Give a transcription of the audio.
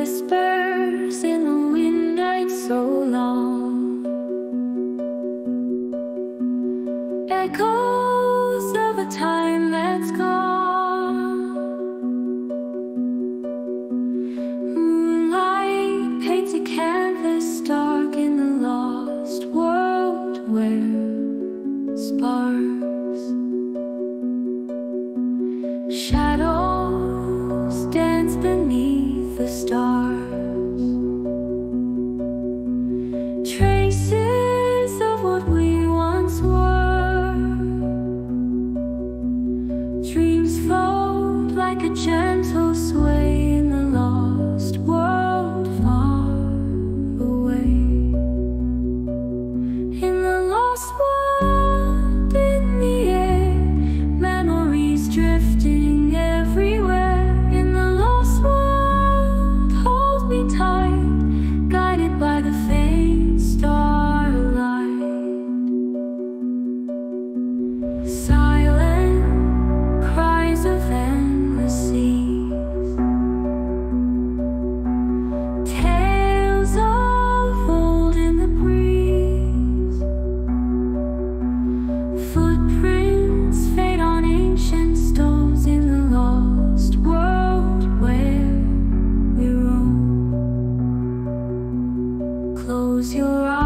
whispers in the wind night so long. Echoes of a time that's gone. Moonlight paints a canvas dark in the lost world where sparks. 却 close your eyes.